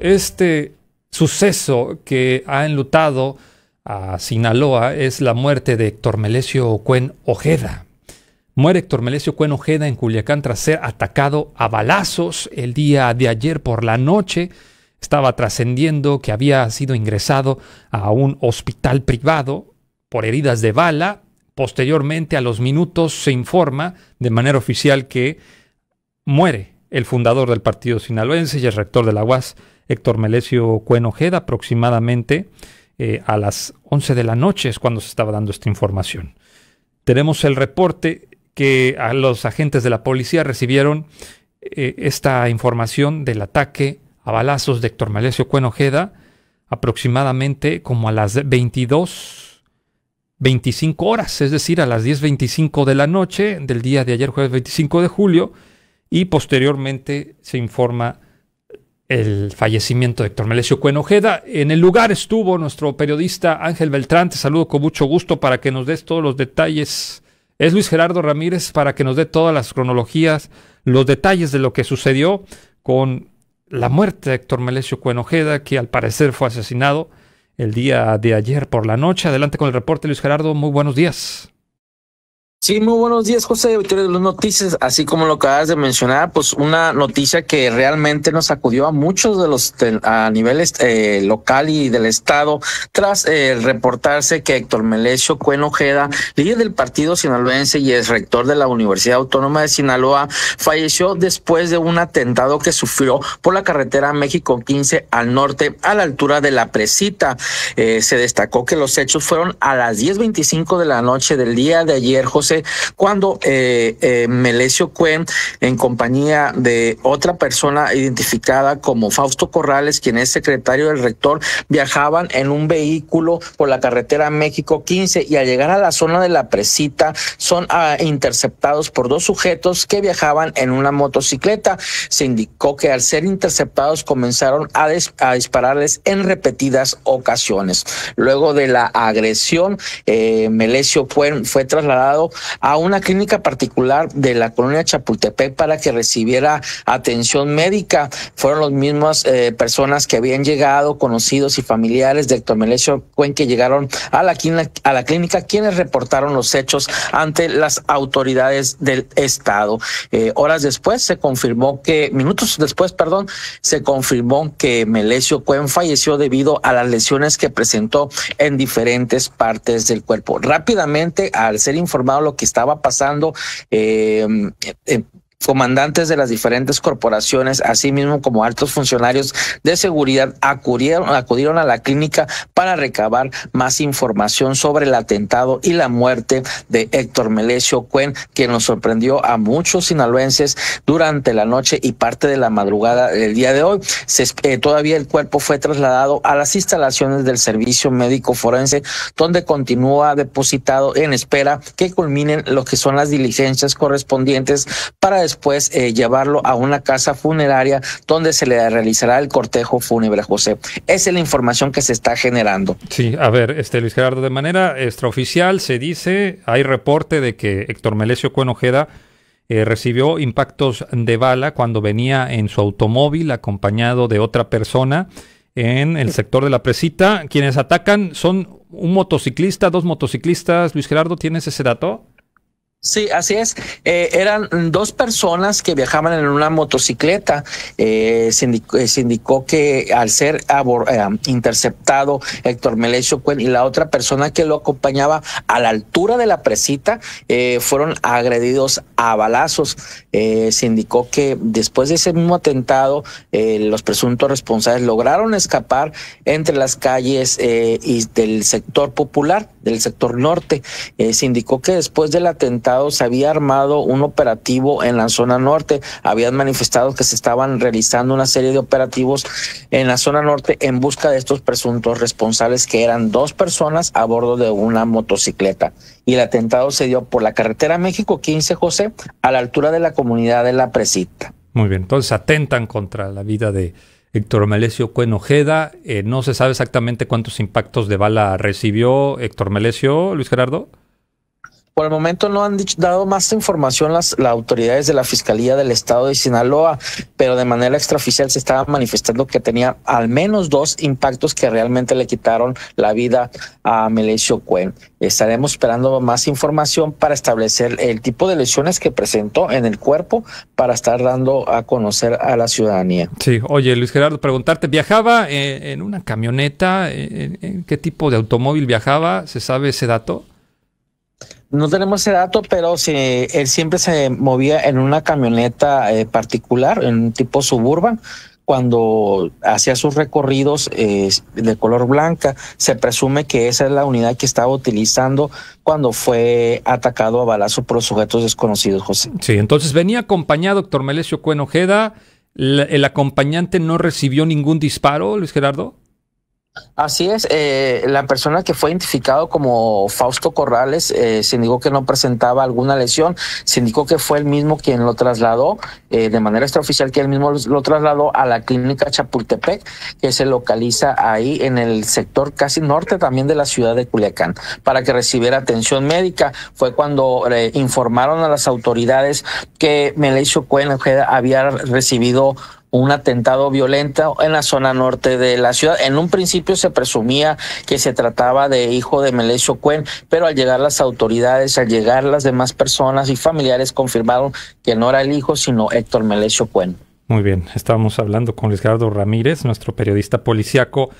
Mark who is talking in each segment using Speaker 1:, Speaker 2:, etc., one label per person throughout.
Speaker 1: este suceso que ha enlutado a Sinaloa es la muerte de Héctor Melesio Cuen Ojeda. Muere Héctor Melesio Cuen Ojeda en Culiacán tras ser atacado a balazos el día de ayer por la noche. Estaba trascendiendo que había sido ingresado a un hospital privado por heridas de bala. Posteriormente, a los minutos, se informa de manera oficial que muere el fundador del partido sinaloense y el rector de la UAS, Héctor Melesio Cuen Ojeda, aproximadamente eh, a las 11 de la noche es cuando se estaba dando esta información. Tenemos el reporte que a los agentes de la policía recibieron eh, esta información del ataque a balazos de Héctor Melesio Cuenojeda aproximadamente como a las 22, 25 horas, es decir, a las 10.25 de la noche del día de ayer, jueves 25 de julio, y posteriormente se informa el fallecimiento de Héctor Melesio Cuenojeda. En el lugar estuvo nuestro periodista Ángel Beltrán, te saludo con mucho gusto para que nos des todos los detalles es Luis Gerardo Ramírez para que nos dé todas las cronologías, los detalles de lo que sucedió con la muerte de Héctor Melesio Cuenojeda, que al parecer fue asesinado el día de ayer por la noche. Adelante con el reporte, Luis Gerardo. Muy buenos días.
Speaker 2: Sí, muy buenos días, José. de las noticias, así como lo acabas de mencionar, pues una noticia que realmente nos acudió a muchos de los a nivel eh, local y del estado, tras eh, reportarse que Héctor Melesio Cuen Ojeda, líder del partido sinaloense y es rector de la Universidad Autónoma de Sinaloa, falleció después de un atentado que sufrió por la carretera México 15 al norte, a la altura de la Presita. Eh, se destacó que los hechos fueron a las 10:25 de la noche del día de ayer, José cuando eh, eh, Melesio Cuen, en compañía de otra persona identificada como Fausto Corrales, quien es secretario del rector, viajaban en un vehículo por la carretera México 15 y al llegar a la zona de la presita son ah, interceptados por dos sujetos que viajaban en una motocicleta. Se indicó que al ser interceptados comenzaron a, dispararles en repetidas ocasiones. Luego de la agresión, eh, Melesio Cuen fue trasladado a una clínica particular de la colonia Chapultepec para que recibiera atención médica. Fueron las mismas eh, personas que habían llegado, conocidos y familiares de Héctor Melesio Cuen, que llegaron a la, clínica, quienes reportaron los hechos ante las autoridades del Estado. Eh, horas después se confirmó que, minutos después, perdón, se confirmó que Melesio Cuen falleció debido a las lesiones que presentó en diferentes partes del cuerpo. Rápidamente, al ser informado lo que estaba pasando. Eh, eh, comandantes de las diferentes corporaciones, así mismo como altos funcionarios de seguridad, acudieron, acudieron a la clínica para recabar más información sobre el atentado y la muerte de Héctor Melesio Cuen, quien nos sorprendió a muchos sinaloenses durante la noche y parte de la madrugada del día de hoy. Eh, todavía el cuerpo fue trasladado a las instalaciones del Servicio Médico Forense, donde continúa depositado en espera que culminen lo que son las diligencias correspondientes para después eh, llevarlo a una casa funeraria donde se le realizará el cortejo fúnebre, José. Esa es la información que se está generando.
Speaker 1: Sí, a ver, este Luis Gerardo, de manera extraoficial se dice, hay reporte de que Héctor Melesio Cuenojeda eh, recibió impactos de bala cuando venía en su automóvil acompañado de otra persona en el sector de la presita. Quienes atacan son un motociclista, dos motociclistas. Luis Gerardo, ¿tienes ese dato?
Speaker 2: Sí, así es. Eh, eran dos personas que viajaban en una motocicleta. Eh, se, indicó, que al ser eh, interceptado Héctor Melesio Cuen y la otra persona que lo acompañaba a la altura de la presita fueron agredidos a balazos. se indicó que después de ese mismo atentado, los presuntos responsables lograron escapar entre las calles y del sector popular, del sector norte. se indicó que después del atentado se había armado un operativo en la zona norte. Habían manifestado que se estaban realizando una serie de operativos en la zona norte en busca de estos presuntos responsables, que eran dos personas a bordo de una motocicleta. Y el atentado se dio por la carretera México 15, José, a la altura de la comunidad de La Presita.
Speaker 1: Muy bien, entonces atentan contra la vida de Héctor Melesio Cuenojeda. Eh, no se sabe exactamente cuántos impactos de bala recibió Héctor Melesio, Luis Gerardo.
Speaker 2: Por el momento no han dado más información las, autoridades de la Fiscalía del Estado de Sinaloa, pero de manera extraoficial se estaba manifestando que tenía al menos dos impactos que realmente le quitaron la vida a Melesio Cuen. Estaremos esperando más información para establecer el tipo de lesiones que presentó en el cuerpo para estar dando a conocer a la ciudadanía.
Speaker 1: Sí, oye Luis Gerardo, preguntarte, ¿viajaba eh, en una camioneta? ¿En qué tipo de automóvil viajaba? ¿Se sabe ese dato?
Speaker 2: No tenemos ese dato, pero si él siempre se movía en una camioneta eh, particular, en un tipo suburban, cuando hacía sus recorridos eh, de color blanca. Se presume que esa es la unidad que estaba utilizando cuando fue atacado a balazo por sujetos desconocidos, José.
Speaker 1: Sí, entonces venía acompañado doctor Melesio Cuenojeda. ¿El acompañante no recibió ningún disparo, Luis Gerardo?
Speaker 2: Así es, eh, la persona que fue identificado como Fausto Corrales eh, se indicó que no presentaba alguna lesión, se indicó que fue el mismo quien lo trasladó eh, de manera extraoficial, que él mismo lo trasladó a la clínica Chapultepec, que se localiza ahí en el sector casi norte también de la ciudad de Culiacán, para que recibiera atención médica. Fue cuando informaron a las autoridades que Melesio Cuen había recibido un atentado violento en la zona norte de la ciudad. En un principio se presumía que se trataba de hijo de Melesio Cuen, pero al llegar las autoridades, al llegar las demás personas y familiares confirmaron que no era el hijo, sino Héctor Melesio Cuen.
Speaker 1: Muy bien, estábamos hablando con Luis Gerardo Ramírez, nuestro periodista policiaco.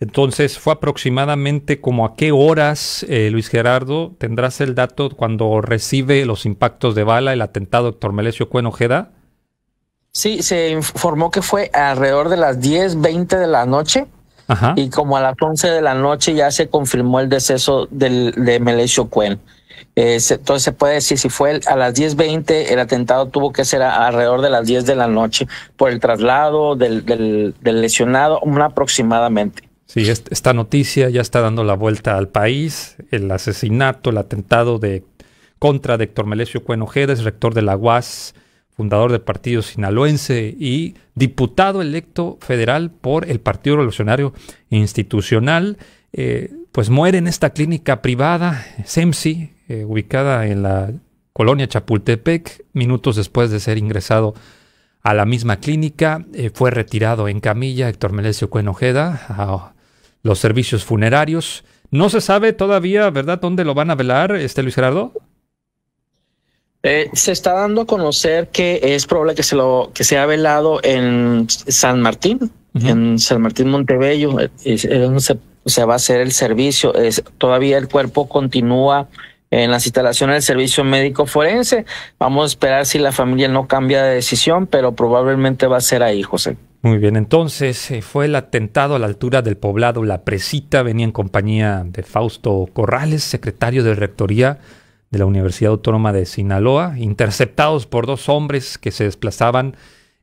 Speaker 1: Entonces, ¿fue aproximadamente como a qué horas, eh, Luis Gerardo, tendrás el dato cuando recibe los impactos de bala el atentado Héctor Melesio Cuen Ojeda?
Speaker 2: Sí, se informó que fue alrededor de las 10, 20 de la noche. Y como a las 11 de la noche ya se confirmó el deceso del, de Melesio Cuen. Eh, entonces se puede decir, si fue a las 10.20, el atentado tuvo que ser alrededor de las 10 de la noche por el traslado del, del, del lesionado, aproximadamente.
Speaker 1: Sí, esta noticia ya está dando la vuelta al país. El asesinato, el atentado de contra de Héctor Melesio Cuen Ojeda, rector de la UAS fundador del Partido Sinaloense y diputado electo federal por el Partido Revolucionario Institucional, eh, pues muere en esta clínica privada, SEMSI, eh, ubicada en la colonia Chapultepec, minutos después de ser ingresado a la misma clínica, eh, fue retirado en camilla Héctor Melesio Cuenojeda a los servicios funerarios. No se sabe todavía, ¿verdad?, dónde lo van a velar, este Luis Gerardo.
Speaker 2: Eh, se está dando a conocer que es probable que se lo que se ha velado en San Martín, en San Martín Montebello, es, donde se, va a hacer el servicio. Es, todavía el cuerpo continúa en las instalaciones del servicio médico forense. Vamos a esperar si la familia no cambia de decisión, pero probablemente va a ser ahí, José.
Speaker 1: Muy bien, entonces eh, fue el atentado a la altura del poblado La Presita, venía en compañía de Fausto Corrales, secretario de Rectoría de la Universidad Autónoma de Sinaloa, interceptados por dos hombres que se desplazaban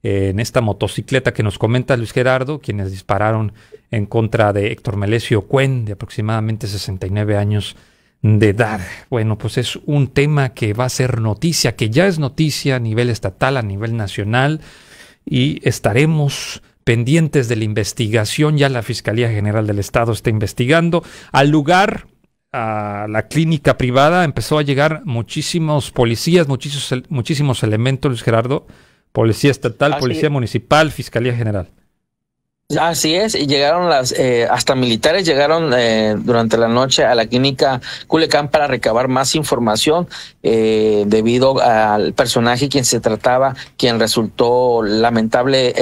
Speaker 1: en esta motocicleta que nos comenta Luis Gerardo, quienes dispararon en contra de Héctor Melesio Cuen, de aproximadamente 69 años de edad. Bueno, pues es un tema que va a ser noticia, que ya es noticia a nivel estatal, a nivel nacional, y estaremos pendientes de la investigación. Ya la Fiscalía General del Estado está investigando. Al lugar a la clínica privada empezó a llegar muchísimos policías, muchísimos, muchísimos elementos, Gerardo, policía estatal, policía municipal, fiscalía general.
Speaker 2: Así es, y llegaron las, eh, hasta militares llegaron eh, durante la noche a la clínica Culecán para recabar más información eh, debido al personaje quien se trataba, quien resultó lamentable,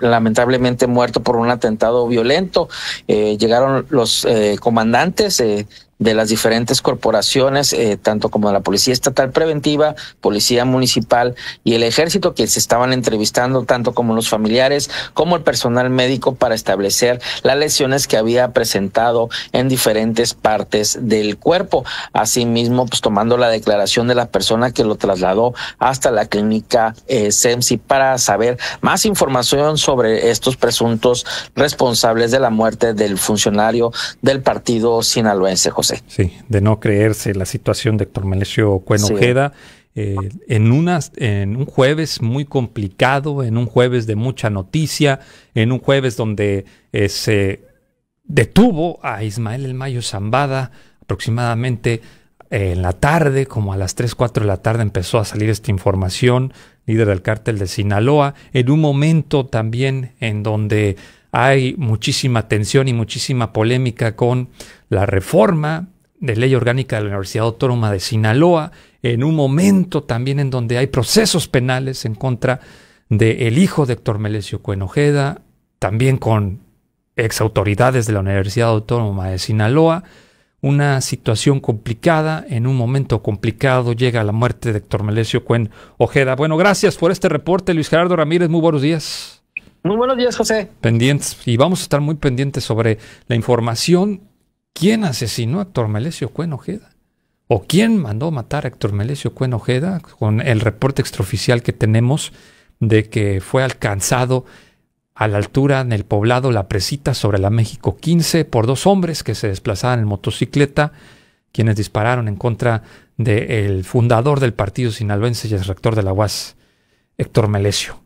Speaker 2: lamentablemente muerto por un atentado violento. llegaron los comandantes de las diferentes corporaciones, eh, tanto como la Policía Estatal Preventiva, Policía Municipal y el Ejército, que se estaban entrevistando, tanto como los familiares como el personal médico, para establecer las lesiones que había presentado en diferentes partes del cuerpo. Asimismo, pues tomando la declaración de la persona que lo trasladó hasta la clínica eh, SEMSI para saber más información sobre estos presuntos responsables de la muerte del funcionario del partido sinaloense, José.
Speaker 1: Sí, de no creerse la situación de Héctor Melesio Cuenojeda. Eh, en, unas, en un jueves muy complicado, en un jueves de mucha noticia, en un jueves donde eh, se detuvo a Ismael El Mayo Zambada, aproximadamente en la tarde, como a las 3, 4 de la tarde empezó a salir esta información, líder del cártel de Sinaloa, en un momento también en donde hay muchísima tensión y muchísima polémica con la reforma de ley orgánica de la Universidad Autónoma de Sinaloa, en un momento también en donde hay procesos penales en contra del hijo de Héctor Melesio Cuenojeda, también con ex autoridades de la Universidad Autónoma de Sinaloa, una situación complicada, en un momento complicado llega la muerte de Héctor Melesio Cuen Ojeda. Bueno, gracias por este reporte, Luis Gerardo Ramírez, muy buenos días.
Speaker 2: Muy buenos días, José.
Speaker 1: Pendientes, y vamos a estar muy pendientes sobre la información. ¿Quién asesinó a Héctor Melesio Cuen Ojeda? ¿O quién mandó matar a Héctor Melesio Cuen Ojeda? Con el reporte extraoficial que tenemos de que fue alcanzado a la altura en el poblado La Presita sobre la México 15 por dos hombres que se desplazaban en motocicleta, quienes dispararon en contra del fundador del partido sinaloense y el rector de la UAS, Héctor Melesio.